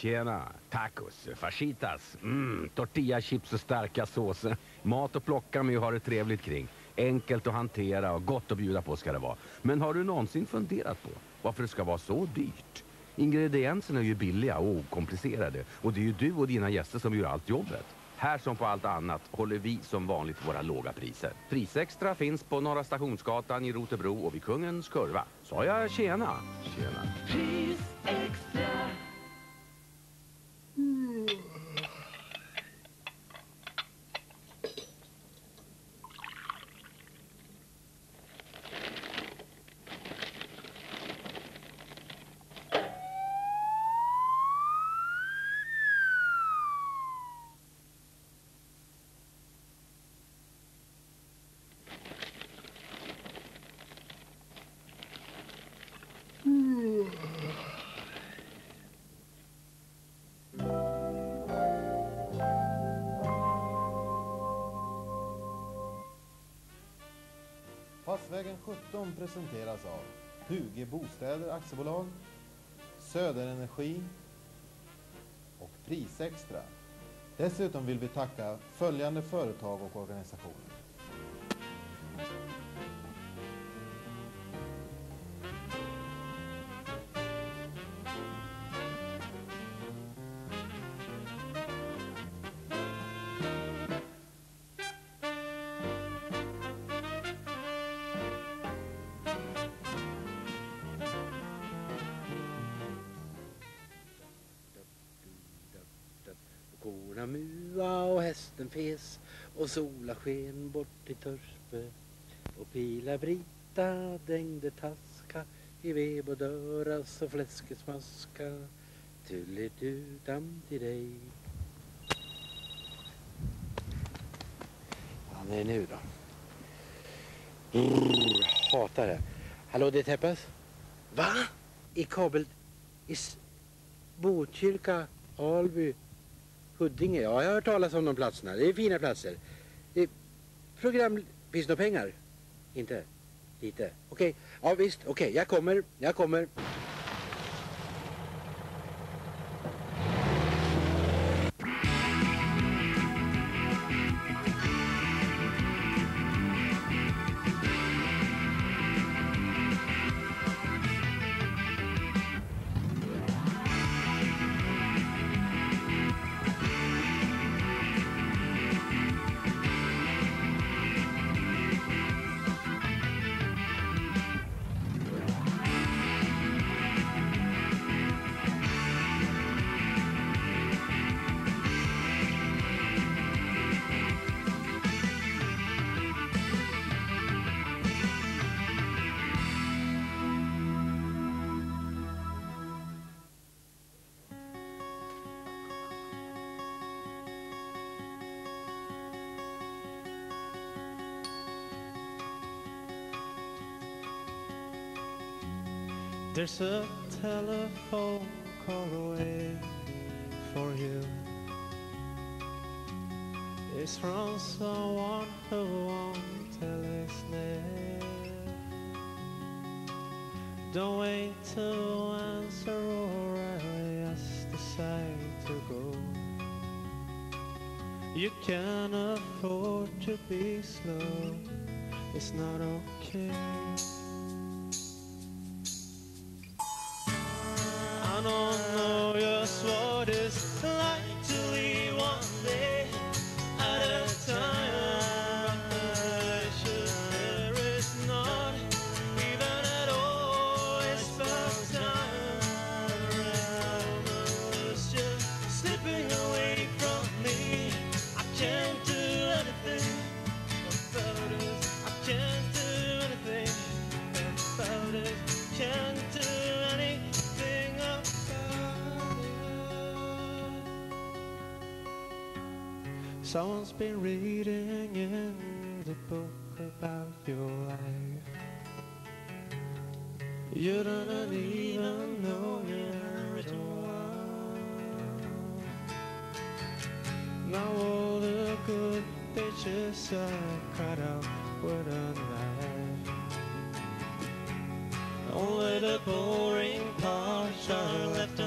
Tjena! Tacos, fajitas, mm, tortillachips och starka såser. Mat att plocka med och ha det trevligt kring. Enkelt att hantera och gott att bjuda på ska det vara. Men har du någonsin funderat på varför det ska vara så dyrt? Ingredienserna är ju billiga och okomplicerade och det är ju du och dina gäster som gör allt jobbet. Här som på allt annat håller vi som vanligt våra låga priser. Prisextra finns på Norra Stationsgatan i Rotebro och vid Kungens Kurva. Sa jag tjena? Tjena. Passvägen 17 presenteras av Huge Bostäder Aktiebolag, Söderenergi och Prisextra. Dessutom vill vi tacka följande företag och organisationer. Korna mua och hästen fes och sola sken bort i Törsbö och pila Brita dängde taska i veb och fläskesmaska Tullidu-dam till dig Han är nu då. Brr, hatar det. Hallå, det är Teppas? Va? I kabel... I Botkyrka, Alby, Huddinge. Ja, jag har hört talas om de platserna. Det är fina platser. Det är program... Finns det några pengar? Inte? Lite? Okej. Ja, visst. Okej, jag kommer. Jag kommer. There's a telephone call away for you. It's from someone who won't tell his name. Don't wait to answer or I'll just decide to go. You can afford to be slow. It's not okay. Someone's been reading in the book about your life. You don't even know your written one. Now all the good pages are cut out with a knife. Only the boring parts are left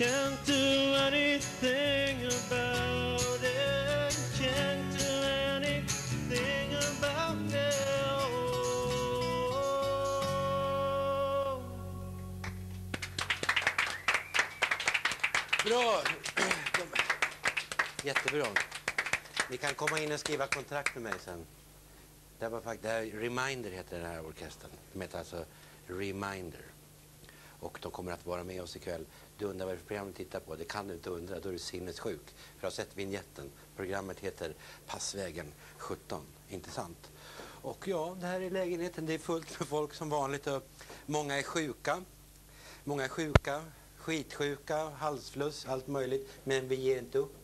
Can't do anything about it. Can't do anything about it. Oh. Bra! Jättebra. Ni kan komma in och skriva kontrakt med mig sen. Det, var faktiskt, det här, Reminder heter den här orkestern. De heter alltså Reminder. Och de kommer att vara med oss ikväll. Du undrar vad det är för program du tittar på? Det kan du inte undra, då är du sinnessjuk. För jag har sett vignetten. Programmet heter Passvägen 17. Inte sant? Och ja, det här är lägenheten. Det är fullt med folk som vanligt. Och många är sjuka. Många är sjuka, skitsjuka, halsfluss, allt möjligt. Men vi ger inte upp.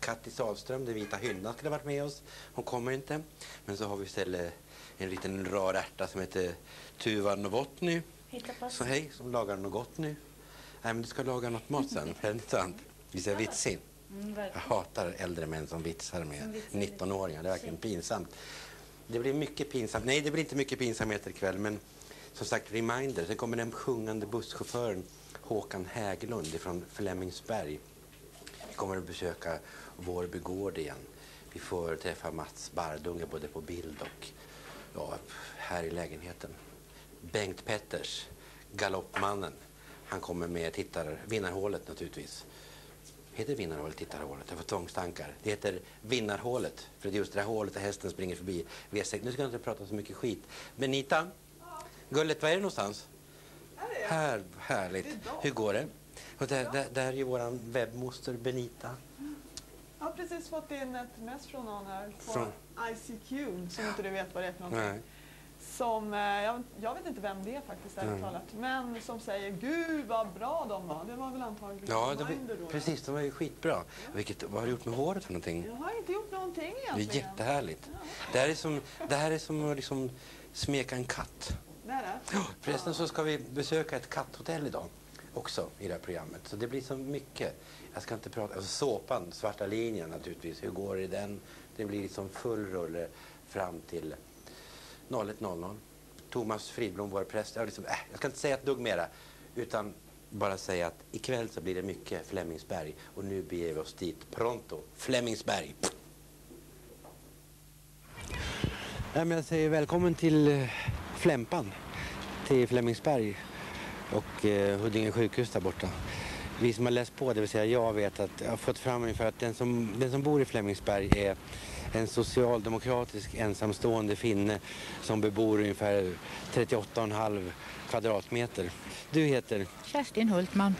Kattis Sahlström, den vita hyndan, skulle ha varit med oss. Hon kommer inte. Men så har vi istället en liten rar ärta som heter Tuva Novotny. Så hej, som lagar något gott nu. Nej, men du ska laga något mat sen. Är det inte sant? Visst är jag vitsig? Jag hatar äldre män som vitsar med 19-åringar. Det är verkligen pinsamt. Det blir mycket pinsamt. Nej, det blir inte mycket pinsamheter ikväll, men som sagt, reminder. Sen kommer den sjungande busschauffören Håkan Hägglund från Flemingsberg. Vi kommer att besöka Vårby gård igen. Vi får träffa Mats Bardunge både på bild och ja, här i lägenheten. Bengt Petters, Galoppmannen. Han kommer med tittar, vinnarhålet naturligtvis. Heter vinnarhålet tittarhålet? Jag får tvångstankar. Det heter vinnarhålet. För det är just det här hålet där hästen springer förbi V6. Nu ska jag inte prata så mycket skit. Benita, gullet, var är det någonstans? Här, härligt. Hur går det? Och där, där, där är ju våran webbmoster Benita. Jag har precis fått in ett mess från någon här på Från- ICQ, som inte du vet vad det är för någonting. Nej. Som, eh, jag, jag vet inte vem det är faktiskt, ärligt Nej. talat. Men som säger, gud vad bra de var. Det var väl antagligen Ja, var, precis. De var ju skitbra. Vilket, vad har du gjort med håret för någonting? Jag har inte gjort någonting Det är egentligen. jättehärligt. Det här är som, det här är som att liksom smeka en katt. Det är det. Ja, Förresten så ska vi besöka ett katthotell idag också i det här programmet. Så det blir så mycket. Jag ska inte prata... Alltså såpan, Svarta linjen naturligtvis. Hur går det i den? Det blir liksom full rulle fram till 01.00. Thomas Fridblom, vår präst. Jag, liksom, äh, jag ska inte säga ett dugg mera. Utan bara säga att ikväll så blir det mycket Flemingsberg. Och nu beger vi oss dit pronto. Flemingsberg. Ja, men jag säger välkommen till eh, Flämpan, till Flemingsberg och eh, Huddinge sjukhus där borta. Vi som har läst på, det vill säga jag vet att jag har fått fram ungefär att den som, den som bor i Flemingsberg är en socialdemokratisk ensamstående finne som bebor ungefär 38,5 kvadratmeter. Du heter? Kerstin Hultman.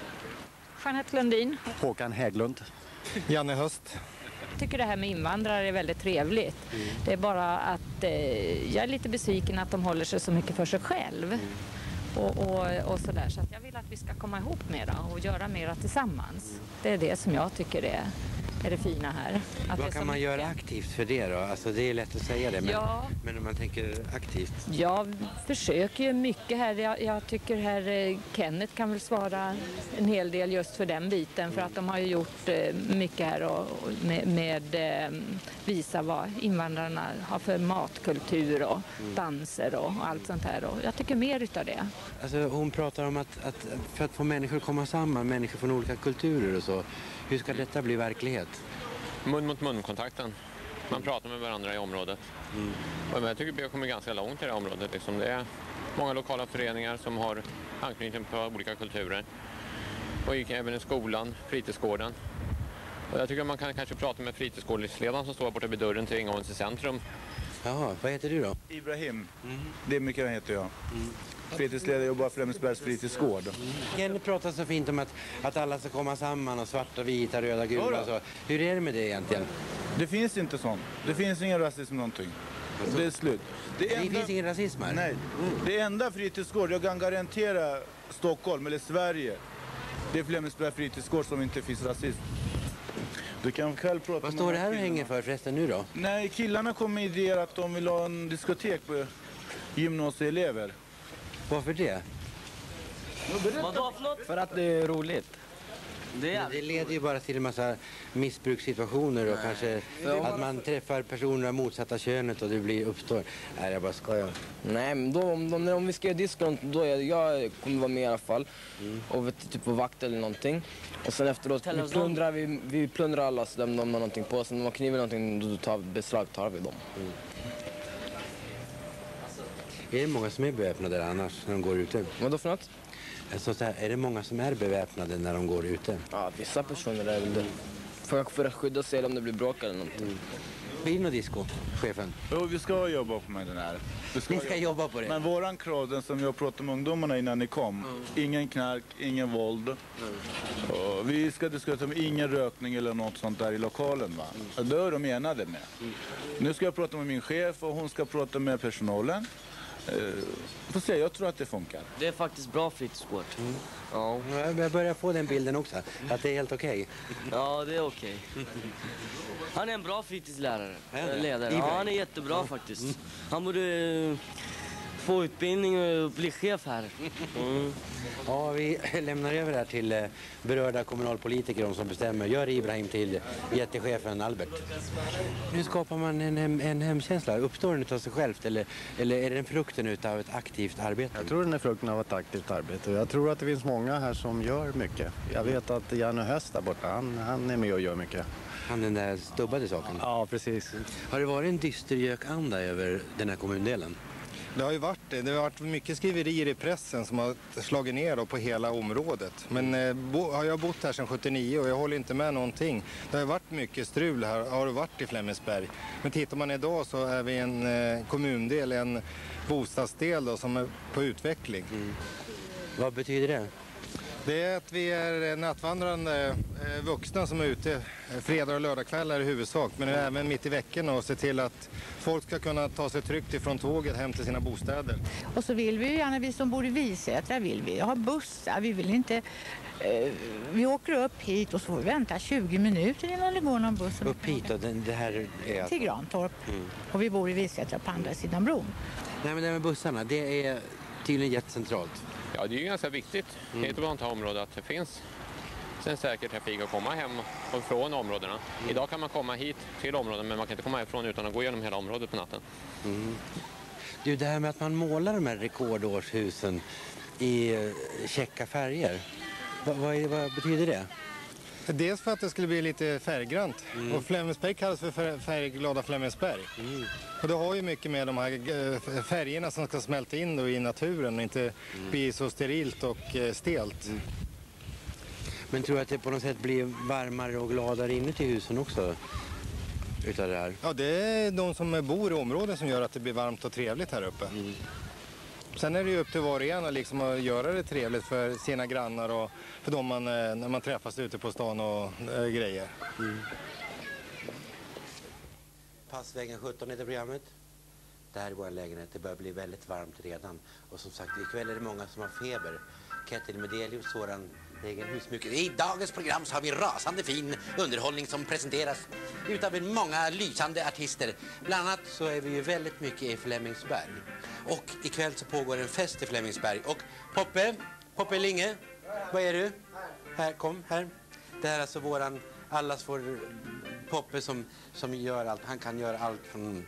Jeanette Lundin. Håkan Hägglund. Janne Höst. tycker det här med invandrare är väldigt trevligt. Det är bara att eh, jag är lite besviken att de håller sig så mycket för sig själv. Och, och, och sådär. Så att jag vill att vi ska komma ihop mera och göra mera tillsammans. Det är det som jag tycker är, är det fina här. Att Vad kan man mycket. göra aktivt för det då? Alltså det är lätt att säga det, men, Ja. men om man tänker aktivt. Jag försöker ju mycket här. Jag, jag tycker här eh, Kenneth kan väl svara en hel del just för den biten för att de har ju gjort eh, mycket här och, med, med eh, visa vad invandrarna har för matkultur och danser och, och allt sånt här. Och jag tycker mer utav det. Alltså, hon pratar om att, att för att få människor att komma samman, människor från olika kulturer och så. Hur ska detta bli verklighet? Mun mot mun-kontakten. Man pratar med varandra i området. Och jag tycker vi har kommit ganska långt i det här området. Liksom. Det är många lokala föreningar som har anknytning på olika kulturer. Och gick även i skolan, fritidsgården. Och jag tycker man kan kanske prata med fritidsgårdsledaren som står borta vid dörren till Ängelholms centrum. Jaha, vad heter du då? Ibrahim. Det är mycket heter jag. Fritidsledare jobbar på Flemingsbergs fritidsgård. Jenny pratar så fint om att, att alla ska komma samman och svarta, vita, röda, gula och så. Hur är det med det egentligen? Det finns inte sånt. Det finns ingen rasism någonting. Det är slut. Det finns ingen rasism här? Nej. Det enda fritidsgård jag kan garantera Stockholm eller Sverige, det är Flemingsbergs fritidsgård som inte finns rasism. Du kan själv prata Vad står de det här och hänger för förresten nu då? Nej, killarna kom med idéer att de vill ha en diskotek på Det, är Men det leder ju bara till en massa missbrukssituationer och kanske För- att man träffar personer av motsatta könet och det blir uppstår. Nej, jag bara skojar. Nej, men då, om, de, om vi ska göra disco, då är, jag kommer vara med i alla fall. Och vet, typ på vakt eller någonting. Och sen efteråt, vi plundrar, vi, vi plundrar alla så de, de har någonting på sig. Om de har kniv eller någonting, då tar, beslagtar vi dem. Är det många som är beväpnade annars när de går ute? Vadå för något? Så här, är det många som är beväpnade när de går ute? Ja, vissa personer är väl det. För, för att skydda sig om det blir bråk eller någonting. Blir det något disco, chefen? Jo, vi ska jobba på med den här. Vi Ni ska jobba på det? Men våran krav, den som jag pratade med ungdomarna innan ni kom. Ingen knark, ingen våld. Och vi ska diskutera med ingen rökning eller något sånt där i lokalen. Va? Och Det är de enade med. Nu ska jag prata med min chef och hon ska prata med personalen. Eh, får se, jag tror att det funkar. Det är faktiskt bra fritidsgård. Ja, jag börjar få den bilden också. Att det är helt okej. Ja, det är okej. Han är en bra fritidslärare. Ledare. Ja, han är jättebra faktiskt. Han borde eh, få utbildning och bli chef här. Mm. Ja, vi lämnar över det här till eh, berörda kommunalpolitiker, de som bestämmer. Gör Ibrahim till jättechefen Albert. Hur skapar man en, hem, en hemkänsla? Uppstår den av sig självt eller, eller är den frukten utav ett aktivt arbete? Jag tror den är frukten av ett aktivt arbete. Jag tror att det finns många här som gör mycket. Jag vet att Janne Höst där borta, han, han är med och gör mycket. Han den där stubbade saken? Ja, precis. Har det varit en dystergökanda över den här kommundelen? Det har ju varit det. Det har varit mycket skriverier i pressen som har slagit ner på hela området. Men eh, bo, har jag bott här sedan 79 och jag håller inte med någonting. Det har ju varit mycket strul här, har det varit i Flemingsberg. Men tittar man idag så är vi en eh, kommundel, en bostadsdel då, som är på utveckling. Mm. Vad betyder det? Det är att vi är nattvandrande eh, vuxna som är ute eh, fredag och lördagskvällar i huvudsak, men även mitt i veckan och se till att folk ska kunna ta sig tryggt ifrån tåget hem till sina bostäder. Och så vill vi ju gärna, vi som bor i Visätra vill vi ha bussar. Vi vill inte... Eh, vi åker upp hit och så får vi vänta 20 minuter innan det går någon buss. Upp hit och den, det här är... Till Grantorp. Mm. Och vi bor i Visätra på andra sidan bron. Nej men det här med bussarna, det är tydligen jättecentralt. Ja, det är ju ganska viktigt Mm. i ett område att det finns en säker trafik att komma hem och från områdena. Idag kan man komma hit till områden men man kan inte komma härifrån utan att gå igenom hela området på natten. Mm. Du, det här med att man målar de här rekordårshusen i eh, käcka färger. Vad, vad, vad betyder det? Dels för att det skulle bli lite färggrant. Mm. Och Flemingsberg kallas för fär- färgglada Flemingsberg. Och det har ju mycket med de här eh, färgerna som ska smälta in då i naturen och inte bli så sterilt och eh, stelt. Men tror du att det på något sätt blir varmare och gladare inuti husen också? Utav det här? Ja, det är de som bor i områden som gör att det blir varmt och trevligt här uppe. Sen är det ju upp till var och en att liksom att göra det trevligt för sina grannar och för dem man, eh, när man träffas ute på stan och eh, grejer. Passvägen 17 heter programmet. Det här är vår lägenhet. Det börjar bli väldigt varmt redan. Och som sagt, ikväll är det många som har feber. Ketil Medelius, våran egen husmycket. I dagens program så har vi rasande fin underhållning som presenteras utav många lysande artister. Bland annat så är vi ju väldigt mycket i Flemingsberg. Och ikväll så pågår en fest i Flemingsberg. Och Poppe, Poppe Linge, vad är du? Här, kom här. Det här är alltså våran, allas vår Poppe som, som gör allt. Han kan göra allt från...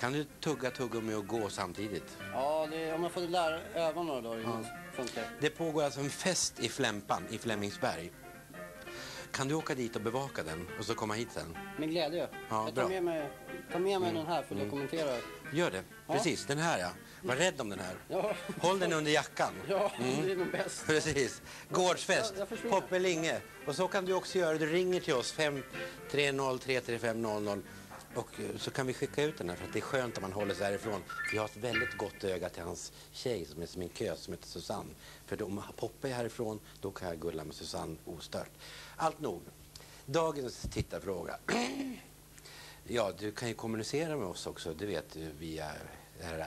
Kan du tugga tuggummi och gå samtidigt? Ja, det, om jag får lära öva några dagar innan det funkar. Det pågår alltså en fest i Flämpan i Flemingsberg. Kan du åka dit och bevaka den och så komma hit sen? Med glädje. Ja, jag tar bra. med mig, tar med mig Mm. den här för att Mm. dokumentera. Gör det. Ja. Precis, den här ja. Var rädd om den här. Ja. Håll den under jackan. Ja, det är nog bäst. Precis. Gårdsfest. Jag- jag försvinner. Poppe Linge. Och så kan du också göra. Du ringer till oss 530 335 00. Och eh, så kan vi skicka ut den här för att det är skönt om man håller sig härifrån. Vi har ett väldigt gott öga till hans tjej som är sminkös som heter Susanne. För om poppar jag härifrån då kan jag gulla med Susanne ostört. Allt nog. Dagens tittarfråga. Ja, du kan ju kommunicera med oss också, Du vet via det här eh,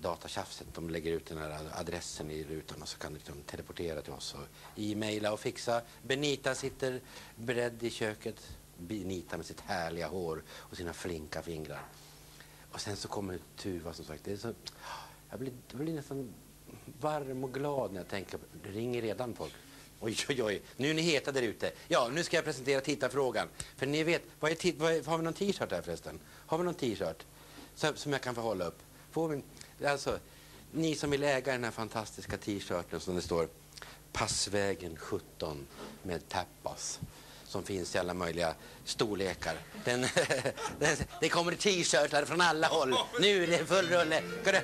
datatjafset. De lägger ut den här adressen i rutan och så kan du liksom teleportera till oss och e-maila och fixa. Benita sitter beredd i köket. Benita med sitt härliga hår och sina flinka fingrar. Och sen så kommer Tuva som sagt. Det är så, jag, blir, jag blir nästan varm och glad när jag tänker på Det ringer redan folk. Oj, oj, oj. Nu är ni heta där ute. Ja, nu ska jag presentera tittarfrågan. För ni vet, vad är vad är, har vi någon t-shirt här förresten? Har vi någon t-shirt som, som jag kan få hålla upp? Får vi, alltså, ni som vill äga den här fantastiska t-shirten som det står Passvägen 17 med tapas som finns i alla möjliga storlekar. Den, den, det kommer t-shirtar från alla håll. Nu är det full rulle.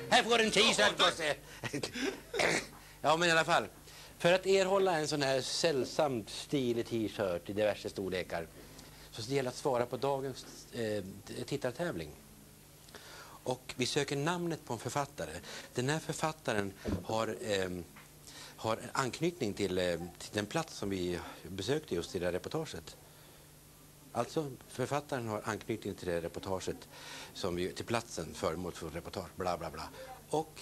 Här får du en t-shirt Bosse! Ja, men i alla fall. För att erhålla en sån här sällsamt stilig t-shirt i diverse storlekar så det gäller att svara på dagens eh, tittartävling. Och vi söker namnet på en författare. Den här författaren har, eh, har anknytning till, eh, till den plats som vi besökte just i det här reportaget. Alltså, författaren har anknytning till det reportaget, som vi, till platsen föremål för reportage, bla bla bla. Och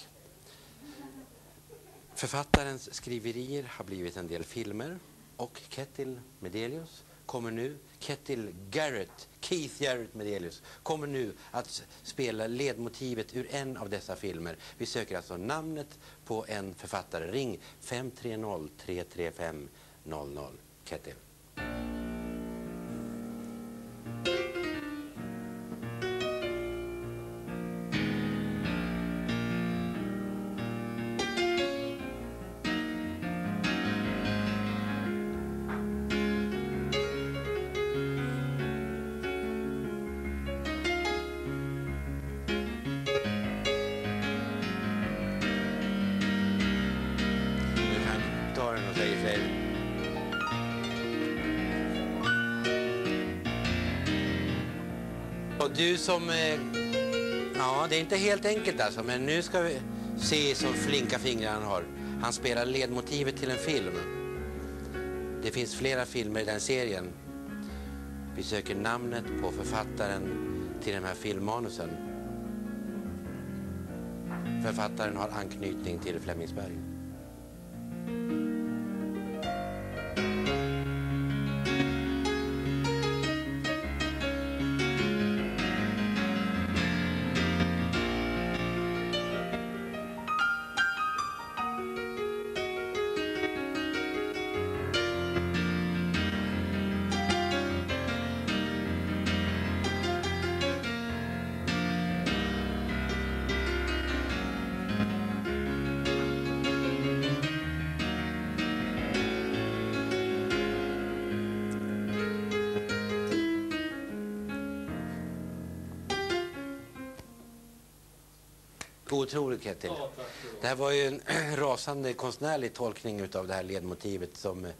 författarens skriverier har blivit en del filmer och Kettil Medelius kommer nu, Kettil Garrett, Keith Jarrett Medelius, kommer nu att spela ledmotivet ur en av dessa filmer. Vi söker alltså namnet på en författare. Ring 530 335 00. Kettil. Du som... Eh, ja, det är inte helt enkelt alltså, men nu ska vi se så flinka fingrar han har. Han spelar ledmotivet till en film. Det finns flera filmer i den serien. Vi söker namnet på författaren till den här filmmanusen. Författaren har anknytning till Flemingsberg. Otroligt Kettil. Det här var ju en rasande konstnärlig tolkning av det här ledmotivet som eh,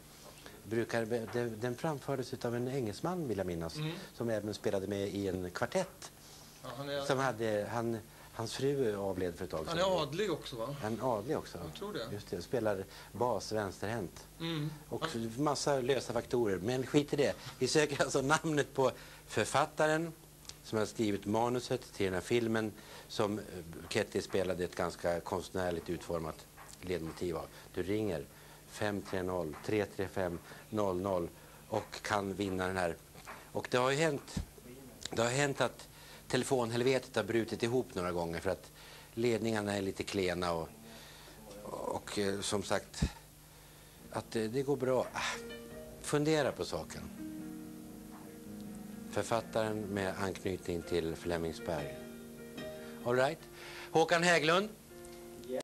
brukar, den, den framfördes av en engelsman vill jag minnas, Mm. som även spelade med i en kvartett. Ja, han, är, Som hade, han, hans fru avled för ett tag han sedan. är adlig också va? Han är adlig också. Jag tror det. Just det, spelar bas vänsterhänt. Mm. Och massa lösa faktorer. Men skit i det. Vi söker alltså namnet på författaren som har skrivit manuset till den här filmen som eh, Ketty spelade ett ganska konstnärligt utformat ledmotiv av. Du ringer 530 335 00 och kan vinna den här. Och det har ju hänt, det har hänt att telefonhelvetet har brutit ihop några gånger för att ledningarna är lite klena och, och eh, som sagt att det, det går bra. Ah, fundera på saken. Författaren med anknytning till Flemingsberg. All right. Håkan Hägglund,